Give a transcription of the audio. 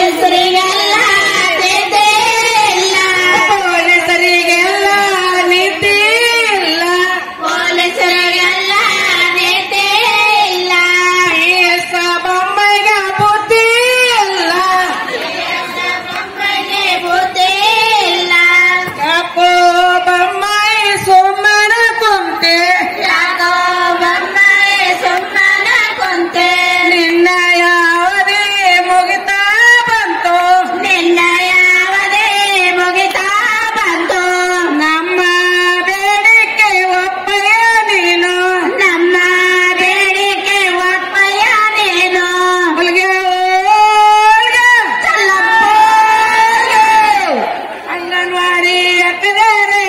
السريع वारे अपने रे